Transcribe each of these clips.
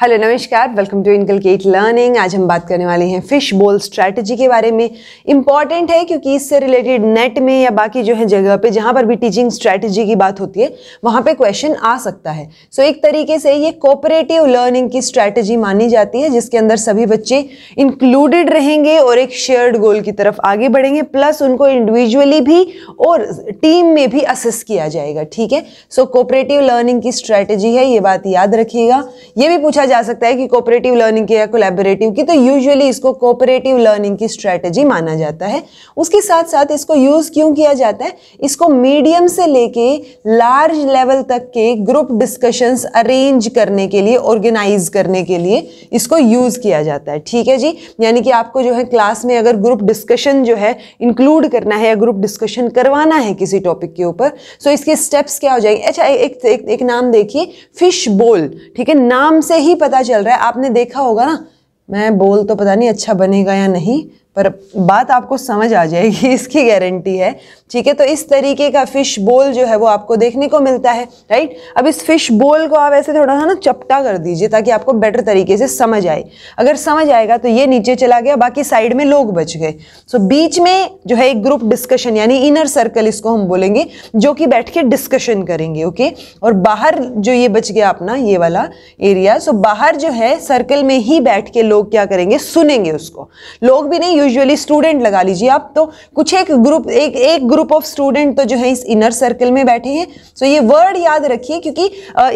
Hello नमस्कार। Welcome to इनकल gate learning आज हम बात करने वाले हैं फ़िश बोल स्ट्रैटेजी के बारे में। इंपॉर्टेंट है क्योंकि इससे रिलेटेड नेट में या बाकी जो है जगह पे जहाँ पर भी टीचिंग स्ट्रैटेजी की बात होती है वहाँ पे क्वेश्चन आ सकता है। सो so, एक तरीके से ये कोऑपरेटिव लर्निंग की स्ट्रैटेजी मानी जाती है जिसके अंदर सभी बच्चे इंक्लूडेड रहेंगे और एक शेयर्ड गोल की तरफ़ आगे बढ़ेंगे प्लस उनको इंडिविजुअली भी और टीम में भी असेस किया जाएगा। ठीक है? सो कोऑपरेटिव लर्निंग की स्ट्रैटेजी है ये बात याद रखिएगा। ये भी पूछा जा सकता है कि कोऑपरेटिव लर्निंग की या कोलैबोरेटिव की तो यूजुअली इसको कोऑपरेटिव लर्निंग की स्ट्रेटजी माना जाता है। उसके साथ साथ इसको यूज़ क्यों किया जाता है? इसको मीडियम से लेके लार्ज लेवल तक के ग्रुप डिस्कशंस अरेंज करने के लिए ऑर्गेनाइज करने के लिए इसको यूज़ किया जाता है। ठीक है जी? यानी कि आपको जो है क्लास में अगर ग्रुप डिस्कशन जो है इंक्लूड करना है या ग्रुप डिस्कशन करवाना है किसी टॉपिक के ऊपर सो इसके स्टेप्स क्या हो जाएँगे? अच्छा एक एक, एक नाम देखिए फ़िश बोल ठीक है? नाम से ही पता चल रहा है। आपने देखा होगा ना, मैं बोल तो पता नहीं अच्छा बनेगा या नहीं, पर बात आपको समझ आ जाएगी, इसकी गारंटी है। ठीक है? तो इस तरीके का फ़िश बोल जो है वो आपको देखने को मिलता है राइट अब इस फ़िश बोल को आप ऐसे थोड़ा सा ना चपटा कर दीजिए ताकि आपको बेटर तरीके से समझ आए। अगर समझ आएगा तो ये नीचे चला गया, बाकी साइड में लोग बच गए। सो बीच में जो है एक ग्रुप डिस्कशन यानी इनर सर्कल इसको हम बोलेंगे, जो कि बैठ के डिस्कशन करेंगे ओके और बाहर जो ये बच गया अपना, ये वाला एरिया सो बाहर जो है सर्कल में ही बैठ के लोग क्या करेंगे? सुनेंगे उसको। लोग भी नहीं यूजुअली स्टूडेंट लगा लीजिए आप तो। कुछ एक ग्रुप एक एक ग्रुप ऑफ़ स्टूडेंट तो जो है इस इनर सर्कल में बैठे हैं। सो ये वर्ड याद रखिए क्योंकि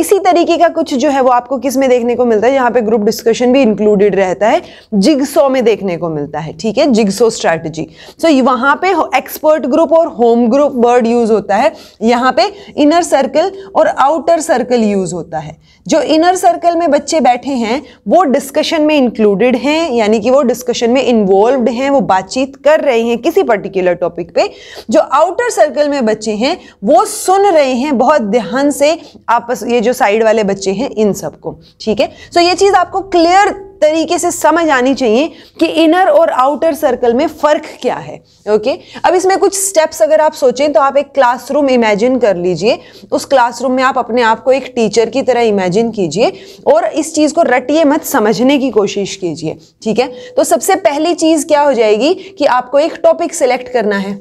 इसी तरीके का कुछ जो है वो आपको किसमें देखने को मिलता है? यहाँ पे ग्रुप डिस्कशन भी इंक्लूडेड रहता है। जिग्सो में देखने को मिलता है, ठीक है? जिग्सो स्ट्रैटेजी सो वहाँ पे एक्सपर्ट ग्रुप और होम ग्रुप वर्ड यूज़ होता है। यहाँ पे इनर सर्कल और आउटर सर्कल यूज़ होता है। जो इनर सर्कल में बच्चे बैठे हैं, वो डिस्कशन में इंक्लूडेड हैं, यानी कि वो डिस्कशन में इन्वॉल्व हैं, वो बातचीत कर रहे हैं किसी पर्टिकुलर टॉपिक पे, जो आउटर सर्कल में बच्चे हैं, वो सुन रहे हैं, बहुत ध्यान से आपस, ये जो साइड वाले बच्चे हैं, इन सबको, ठीक है? सो ये चीज़ आपको क्लियर तरीके से समझ आनी चाहिए कि इनर और आउटर सर्कल में फ़र्क क्या है ओके अब इसमें कुछ स्टेप्स अगर आप सोचें तो आप एक क्लासरूम इमेजिन कर लीजिए। उस क्लासरूम में आप अपने आप को एक टीचर की तरह इमेजिन कीजिए और इस चीज़ को रटिए मत, समझने की कोशिश कीजिए, ठीक है? तो सबसे पहली चीज़ क्या हो जाएगी कि आपको एक टॉपिक सिलेक्ट करना है।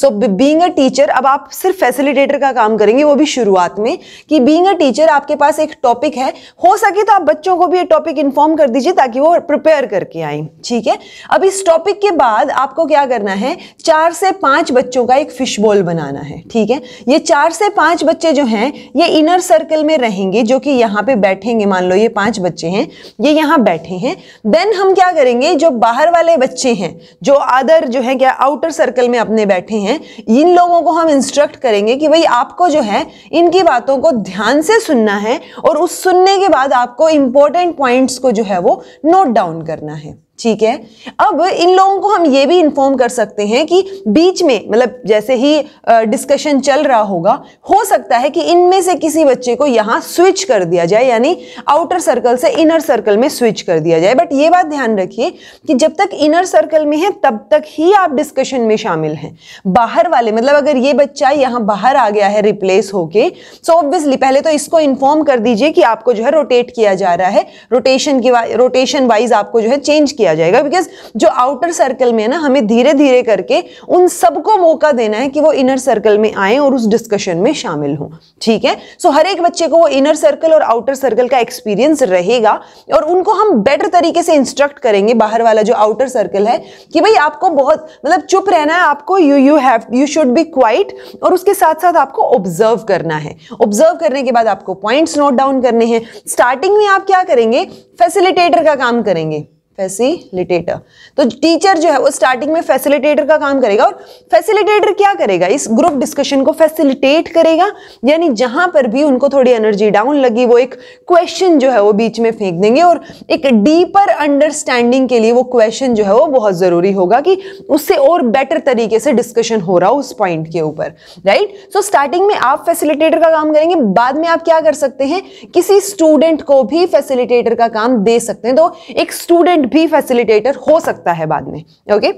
सो बीइंग अ टीचर अब आप सिर्फ़ फैसिलिटेटर का काम करेंगे, वो भी शुरुआत में कि बीइंग अ टीचर आपके पास एक टॉपिक है। हो सके तो आप बच्चों को भी ये टॉपिक इन्फॉर्म कर दीजिए ताकि वो प्रिपेयर करके आए, ठीक है? अब इस टॉपिक के बाद आपको क्या करना है? चार से पाँच बच्चों का एक फ़िश बॉल बनाना है, ठीक है? ये चार से पाँच बच्चे जो हैं, ये इनर सर्कल में रहेंगे, जो कि यहाँ पे बैठेंगे, मान लो ये पाँच बच्चे हैं, ये यहाँ बैठे हैं। देन हम क्या करेंगे? जो बाहर वाले बच्चे हैं, जो अदर जो है, क्या आउटर सर्कल में अपने बैठे हैं हैं, इन लोगों को हम इंस्ट्रक्ट करेंगे कि भाई आपको जो है, इनकी बातों को ध्यान से सुनना है और उस सुनने के बाद आपको इंपॉर्टेंट पॉइंट्स को जो है वो नोट डाउन करना है। ठीक है? अब इन लोगों को हम ये भी इंफॉर्म कर सकते हैं कि बीच में मतलब जैसे ही डिस्कशन चल रहा होगा, हो सकता है कि इनमें से किसी बच्चे को यहाँ स्विच कर दिया जाए, यानी आउटर सर्कल से इनर सर्कल में स्विच कर दिया जाए। बट ये बात ध्यान रखिए कि जब तक इनर सर्कल में है, तब तक ही आप डिस्कशन में शामिल हैं। बाहर वाले मतलब अगर ये बच्चा यहाँ बाहर आ गया है रिप्लेस होके सो ऑब्वियसली पहले तो इसको इन्फॉर्म कर दीजिए कि आपको जो है रोटेट किया जा रहा है। रोटेशन की रोटेशन वाइज आपको जो है चेंज किया किया जाएगा बिकॉज़ जो आउटर सर्कल में है ना हमें धीरे धीरे करके उन सबको मौका देना है कि वो इनर सर्कल में आए और उस डिस्कशन में शामिल हो। ठीक है? सो so, हर एक बच्चे को वो इनर सर्कल और आउटर सर्कल का एक्सपीरियंस रहेगा और उनको हम बेटर तरीके से इंस्ट्रक्ट करेंगे बाहर वाला जो आउटर सर्कल है कि भाई आपको बहुत मतलब चुप रहना है आपको you you have you should be quiet और उसके साथ साथ आपको ऑब्ज़र्व करना है। ऑब्ज़र्व करने के बाद आपको पॉइंट्स नोट डाउन करने हैं। स्टार्टिंग में आप क्या करेंगे? फैसिलिटेटर का काम करेंगे। फैसिलिटेटर तो टीचर जो है वो स्टार्टिंग में फैसिलिटेटर का काम करेगा और फैसिलिटेटर क्या करेगा? इस ग्रुप डिस्कशन को फैसिलिटेट करेगा, यानी जहाँ पर भी उनको थोड़ी एनर्जी डाउन लगी, वो एक क्वेश्चन जो है वो बीच में फेंक देंगे और एक डीपर अंडरस्टैंडिंग के लिए वो क्वेश्चन जो है वो बहुत ज़रूरी होगा कि उससे और बेटर तरीके से डिस्कशन हो रहा हो उस पॉइंट के ऊपर राइट सो स्टार्टिंग में आप फैसिलिटेटर का काम करेंगे, बाद में आप क्या कर सकते हैं? किसी स्टूडेंट को भी फैसिलिटेटर का काम दे सकते हैं। तो एक स्टूडेंट भी फैसिलिटेटर हो सकता है बाद में ओके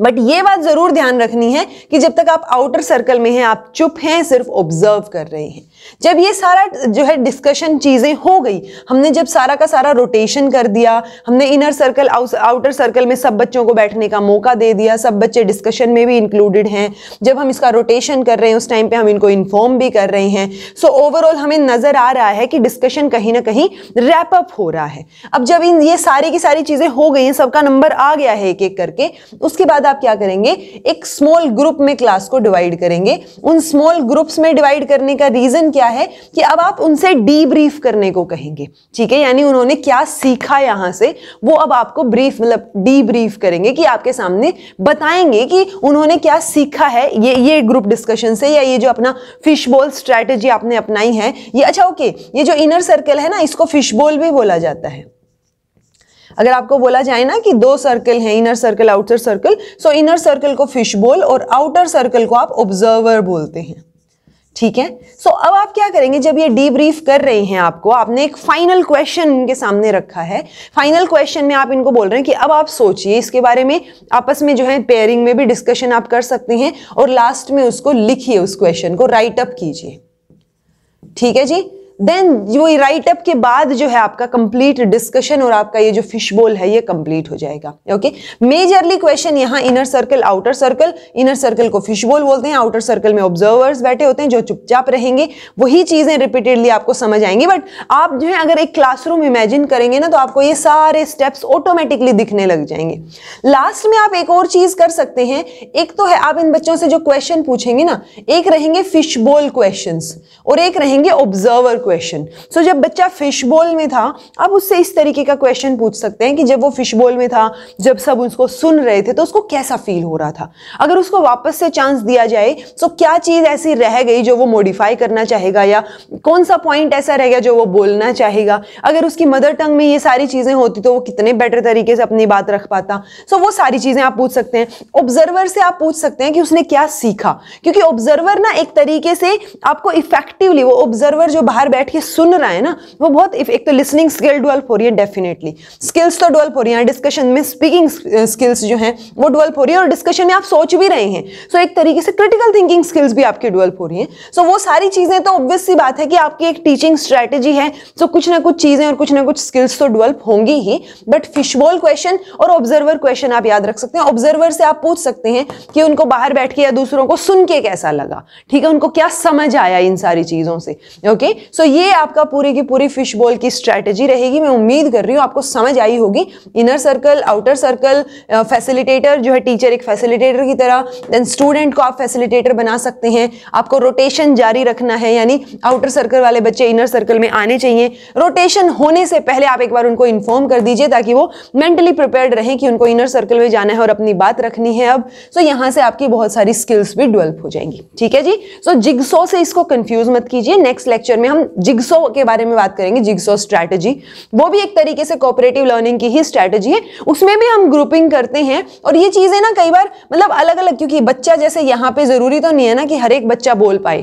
बट ये बात ज़रूर ध्यान रखनी है कि जब तक आप आउटर सर्कल में हैं आप चुप हैं सिर्फ़ ऑब्ज़र्व कर रहे हैं। जब ये सारा जो है डिस्कशन चीज़ें हो गई हमने जब सारा का सारा रोटेशन कर दिया हमने इनर सर्कल आउटर सर्कल में सब बच्चों को बैठने का मौका दे दिया सब बच्चे डिस्कशन में भी इंक्लूडेड हैं। जब हम इसका रोटेशन कर रहे हैं उस टाइम पे हम इनको इन्फॉर्म भी कर रहे हैं। सो so, ओवरऑल हमें नज़र आ रहा है कि डिस्कशन कहीं ना कहीं रैपअप हो रहा है। अब जब इन ये सारी की सारी चीज़ें हो गई हैं सबका नंबर आ गया है एक एक करके उसके बाद आप क्या करेंगे? एक स्मॉल ग्रुप में क्लास को डिवाइड करेंगे। उन स्मॉल ग्रुप्स में डिवाइड करने का रीजन क्या है? कि अब आप उनसे डीब्रीफ करने को कहेंगे। ठीक है? यानी उन्होंने क्या सीखा यहाँ से? वो अब आपको ब्रीफ मतलब डीब्रीफ करेंगे कि आपके सामने बताएँगे कि उन्होंने क्या सीखा है ये ये ग्रुप डिस्कशन से या ये जो अपना फ़िश बॉल स्ट्रैटेजी आपने अपनाई है। ये अच्छा ओके ये जो इनर सर्कल है ना, इसको फ़िश बॉल भी बोला जाता है। अगर आपको बोला जाए ना कि दो सर्कल हैं inner circle outer circle so inner circle को फ़िश बोल और आउटर सर्कल को आप ऑब्जर्वर बोलते हैं। ठीक है? सो so, अब आप क्या करेंगे? जब ये डीब्रीफ कर रहे हैं आपको आपने एक फाइनल क्वेश्चन इनके सामने रखा है। फाइनल क्वेश्चन में आप इनको बोल रहे हैं कि अब आप सोचिए इसके बारे में आपस में जो है पेयरिंग में भी डिस्कशन आप कर सकते हैं और लास्ट में उसको लिखिए उस क्वेश्चन को राइट अप कीजिए। ठीक है जी? देन जो राइट अप के बाद जो है आपका कंप्लीट डिस्कशन और आपका ये जो फ़िश बोल है, ये कंप्लीट हो जाएगा। ओके मेजरली क्वेश्चन यहाँ inner circle outer circle inner circle को फ़िश बोल बोलते हैं आउटर सर्कल में ऑब्जर्वर्स बैठे होते हैं जो चुपचाप रहेंगे। वही चीज़ें रिपीटेडली आपको समझ आएँगी। बट आप जो है अगर एक क्लासरूम इमेजिन करेंगे ना तो आपको ये सारे स्टेप्स ऑटोमेटिकली दिखने लग जाएँगे। लास्ट में आप एक और चीज़ कर सकते हैं। एक तो है, आप इन बच्चों से जो क्वेश्चन पूछेंगे ना, एक रहेंगे फ़िश बोल क्वेश्चन और एक रहेंगे ऑब्जर्वर क्वेश्चन सो जब बच्चा फ़िश बॉल में था, अब उससे इस तरीके का क्वेश्चन पूछ सकते हैं कि जब वो फ़िश बॉल में था, जब सब उसको सुन रहे थे तो उसको कैसा फील हो रहा था? अगर उसको वापस से चांस दिया जाए तो क्या चीज़ ऐसी रह गई जो वो मॉडिफाई करना चाहेगा या कौन सा पॉइंट ऐसा रह गया जो वो बोलना चाहेगा? अगर उसकी मदर टंग में ये सारी चीज़ें होती तो वो कितने बेटर तरीके से अपनी बात रख पाता? सो वो सारी चीज़ें आप पूछ सकते हैं। ऑब्जर्वर से आप पूछ सकते हैं कि उसने क्या सीखा? क्योंकि ऑब्जर्वर ना एक तरीके से आपको इफेक्टिवली वो ऑब्जर्वर जो बाहर के सुन रहा है ना? वो बहुत एक तो लिसनिंग स्किल डेवलप हो रही है डेफिनेटली स्किल्स तो डेवलप हो रही है डिस्कशन में स्पीकिंग स्किल्स जो हैं वो डेवलप हो रही है और डिस्कशन में आप सोच भी रहे हैं। सो so, एक तरीके से क्रिटिकल थिंकिंग स्किल्स भी आपकी डेवलप हो रही हैं। सो so, वो सारी चीज़ें तो ऑब्वियस सी बात है कि आपकी एक टीचिंग स्ट्रेटेजी है। सो so, कुछ ना कुछ चीज़ें और कुछ ना कुछ स्किल्स तो डेवलप होंगी ही। बट फिशबॉल क्वेश्चन और ऑब्जर्वर क्वेश्चन आप याद रख सकते हैं। ऑब्जर्वर से आप पूछ सकते हैं कि उनको बाहर बैठ के या दूसरों को सुन के कैसा लगा। ठीक है? उनको क्या समझ आया इन सारी चीज़ों से? Okay okay? सो ये आपका पूरी की पूरी फ़िश बॉल की स्ट्रैटेजी रहेगी। मैं उम्मीद कर रही हूँ आपको समझ आई होगी। Inner circle outer circle facilitator जो है टीचर एक फैसिलिटेटर की तरह देन स्टूडेंट को आप फैसिलिटेटर बना सकते हैं। आपको रोटेशन जारी रखना है, यानी आउटर सर्कल वाले बच्चे इनर सर्कल में आने चाहिए। रोटेशन होने से पहले आप एक बार उनको इन्फॉर्म कर दीजिए ताकि वो मेंटली प्रिपेयर्ड रहें कि उनको इनर सर्कल में जाना है और अपनी बात रखनी है अब। सो so, यहाँ से आपकी बहुत सारी स्किल्स भी डेवलप हो जाएँगी। ठीक है जी? सो so जिग्सो से इसको कंफ्यूज मत कीजिए। नेक्स्ट लेक्चर में हम जिग्सो के बारे में बात करेंगे, जिग्सो स्ट्रैटेजी वो भी एक तरीके से कोऑपरेटिव लर्निंग की ही स्ट्रैटेजी है। उसमें भी हम ग्रुपिंग करते हैं और ये चीज़ें ना कई बार मतलब अलग अलग क्योंकि बच्चा जैसे यहाँ पे ज़रूरी तो नहीं है ना कि हर एक बच्चा बोल पाए।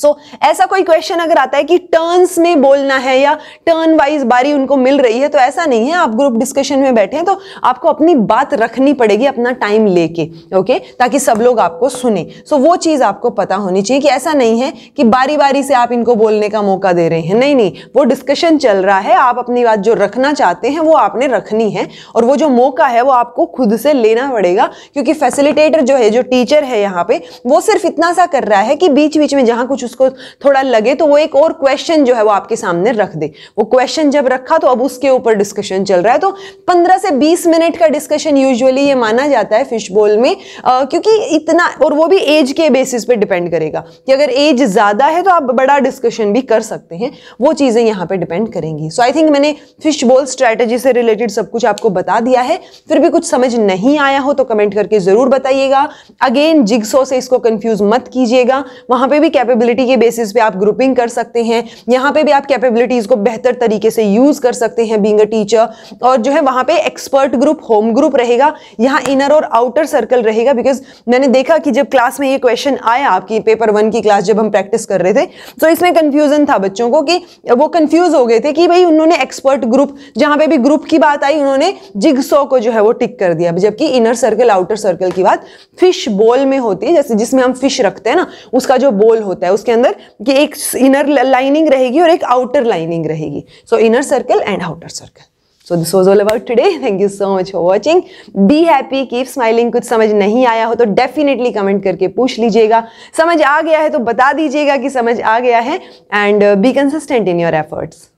सो so, ऐसा कोई क्वेश्चन अगर आता है कि टर्न्स में बोलना है या टर्न वाइज बारी उनको मिल रही है तो ऐसा नहीं है। आप ग्रुप डिस्कशन में बैठे हैं तो आपको अपनी बात रखनी पड़ेगी अपना टाइम लेके ओके ताकि सब लोग आपको सुने। सो so, वो चीज़ आपको पता होनी चाहिए कि ऐसा नहीं है कि बारी बारी से आप इनको बोलने का मौका दे रहे हैं। नहीं नहीं वो डिस्कशन चल रहा है। आप अपनी बात जो रखना चाहते हैं वो आपने रखनी है। और वो जो मौका है वो आपको खुद से लेना पड़ेगा क्योंकि फैसिलिटेटर जो है जो टीचर है यहाँ पे वो सिर्फ़ इतना सा कर रहा है कि बीच बीच में जहाँ कुछ उसको थोड़ा लगे तो वो एक और क्वेश्चन जो है वो आपके सामने रख दे। वो क्वेश्चन जब रखा तो अब उसके ऊपर डिस्कशन चल रहा है। तो 15 से 20 मिनट का डिस्कशन यूजुअली ये माना जाता है फ़िश बोल में आ, क्योंकि इतना और वो भी एज के बेसिस पे डिपेंड करेगा। कि अगर एज ज़्यादा है तो आप बड़ा डिस्कशन भी कर सकते हैं। वो चीज़ें यहाँ पे डिपेंड करेंगी। सो आई थिंक मैंने फ़िश बोल स्ट्रैटेजी से रिलेटेड सब कुछ आपको बता दिया है। फिर भी कुछ समझ नहीं आया हो तो कमेंट करके ज़रूर बताइएगा। अगेन जिग्सो से इसको कंफ्यूज मत कीजिएगा। वहाँ पे भी कैपेबिलिटी कैपेबिलिटी के बेसिस पे आप ग्रुपिंग कर सकते हैं। यहाँ पे भी आप कैपेबिलिटीज को बेहतर तरीके से यूज़ कर सकते हैं बींग अ टीचर और जो है वहाँ पे एक्सपर्ट ग्रुप होम ग्रुप रहेगा। यहाँ इनर और आउटर सर्कल रहेगा बिकॉज़ मैंने देखा कि जब क्लास में ये क्वेश्चन आया आपकी पेपर वन की क्लास जब हम प्रैक्टिस कर रहे थे तो इसमें कंफ्यूजन था बच्चों को कि वो कंफ्यूज हो गए थे कि भाई उन्होंने एक्सपर्ट ग्रुप जहाँ पे भी ग्रुप की बात आई, उन्होंने जिगसो को जो है वो टिक कर दिया। जबकि इनर सर्कल आउटर सर्कल की बात फ़िश बोल में होती है, जैसे जिसमें हम फ़िश रखते हैं ना, उसका जो बोल होता है उसके अंदर कि एक इनर लाइनिंग रहेगी और एक आउटर लाइनिंग रहेगी। So inner circle and outer circle so this was all about today thank you so much for watching be happy keep smiling कुछ समझ नहीं आया हो तो डेफिनेटली कमेंट करके पूछ लीजिएगा। समझ आ गया है तो बता दीजिएगा कि समझ आ गया है। And be consistent in your efforts